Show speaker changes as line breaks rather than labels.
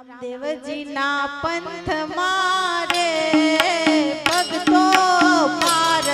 રામદેવજીના પંથ મારે ભક્તો પાર